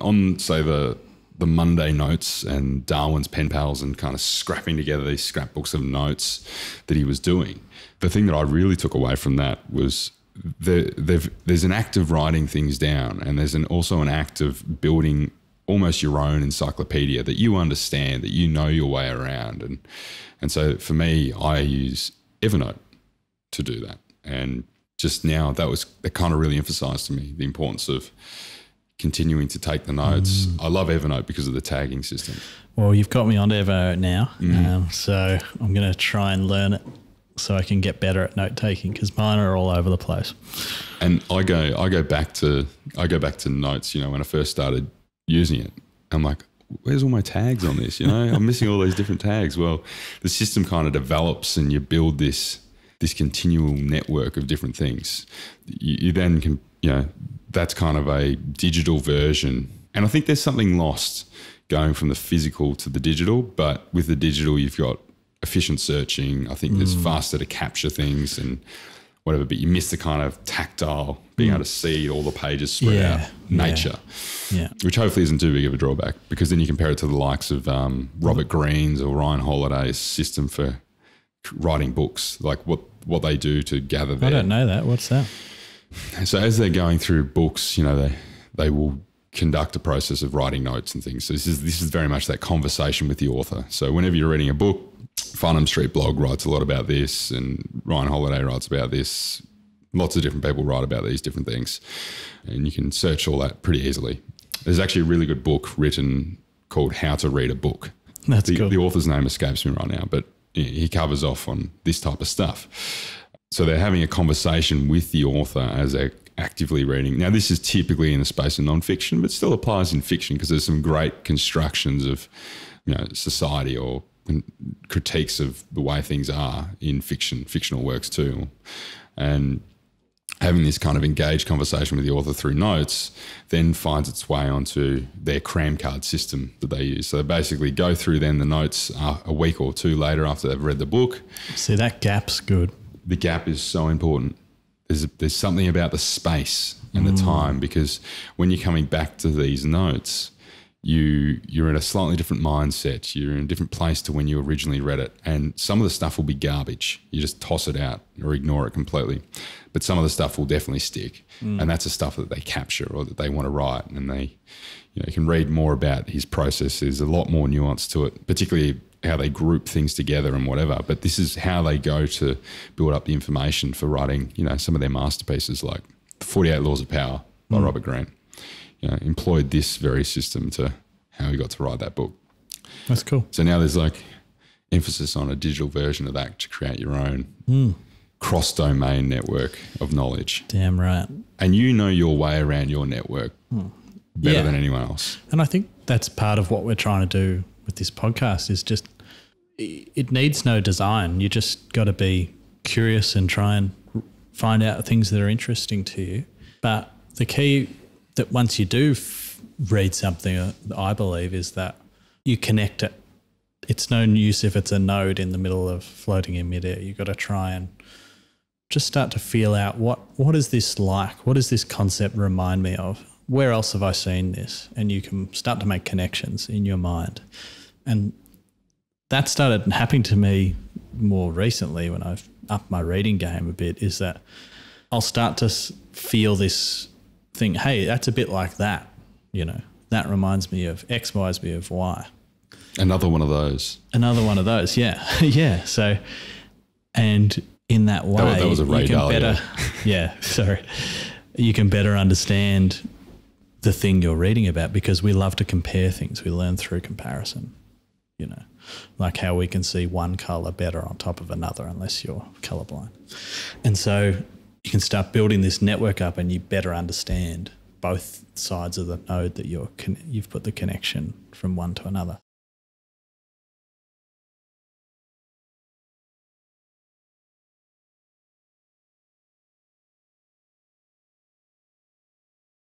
on say the the Monday notes and Darwin's pen pals and kind of scrapping together these scrapbooks of notes that he was doing. The thing that I really took away from that was the, there's an act of writing things down, and there's an, also an act of building almost your own encyclopedia that you understand, that you know your way around. And and so for me, I use Evernote to do that. And just now, that was that kind of really emphasized to me the importance of continuing to take the notes. Mm. I love Evernote because of the tagging system. Well, you've got me onto Evernote now, mm. um, so I'm going to try and learn it so I can get better at note taking because mine are all over the place. And I go, I go back to, I go back to notes. You know, when I first started using it, I'm like, where's all my tags on this? You know, I'm missing all these different tags. Well, the system kind of develops, and you build this this continual network of different things. You, you then can, you know, that's kind of a digital version. And I think there's something lost going from the physical to the digital. But with the digital, you've got efficient searching. I think mm. it's faster to capture things and whatever, but you miss the kind of tactile, being mm. able to see all the pages spread yeah. out, nature, yeah. yeah. which hopefully isn't too big of a drawback because then you compare it to the likes of um, Robert Greene's or Ryan Holiday's system for writing books, like what, what they do to gather their. I don't know that. What's that? So as they're going through books, you know, they, they will conduct a process of writing notes and things. So this is this is very much that conversation with the author. So whenever you're reading a book, Farnham Street blog writes a lot about this, and Ryan Holiday writes about this. Lots of different people write about these different things, and you can search all that pretty easily. There's actually a really good book written called How to Read a Book. That's the, cool. The author's name escapes me right now, but he covers off on this type of stuff. So they're having a conversation with the author as they're actively reading. Now, this is typically in the space of nonfiction, but still applies in fiction because there's some great constructions of you know society or critiques of the way things are in fiction, fictional works too, and having this kind of engaged conversation with the author through notes then finds its way onto their cram card system that they use. So they basically go through then the notes a week or two later after they've read the book. See, that gap's good. The gap is so important. There's, there's something about the space and mm. the time because when you're coming back to these notes, you you're in a slightly different mindset. You're in a different place to when you originally read it, and some of the stuff will be garbage. You just toss it out or ignore it completely. But some of the stuff will definitely stick, mm. and that's the stuff that they capture or that they want to write, and they you know you can read more about his process. There's a lot more nuance to it, particularly how they group things together and whatever. But this is how they go to build up the information for writing, you know, some of their masterpieces like 48 Laws of Power by mm. Robert Greene you know, employed this very system to how he got to write that book. That's cool. So now there's like emphasis on a digital version of that to create your own mm. Cross domain network of knowledge. Damn right. And you know your way around your network mm. better yeah. than anyone else. And I think that's part of what we're trying to do with this podcast is just it needs no design. You just got to be curious and try and find out things that are interesting to you. But the key that once you do f- read something, uh, I believe, is that you connect it. It's no use if it's a node in the middle of floating in midair. You've got to try and just start to feel out what what is this like? What does this concept remind me of? Where else have I seen this? And you can start to make connections in your mind. And that started happening to me more recently when I've upped my reading game a bit. Is that I'll start to feel this thing, hey, that's a bit like that. You know, that reminds me of X, reminds me of Y. Another one of those. Another one of those. Yeah, yeah. So, and in that way, that, that was you can better, yeah. Sorry, you can better understand the thing you're reading about because we love to compare things. We learn through comparison. You know, like how we can see one color better on top of another unless you're colorblind. And so you can start building this network up and you better understand both sides of the node that you're con- you've put the connection from one to another.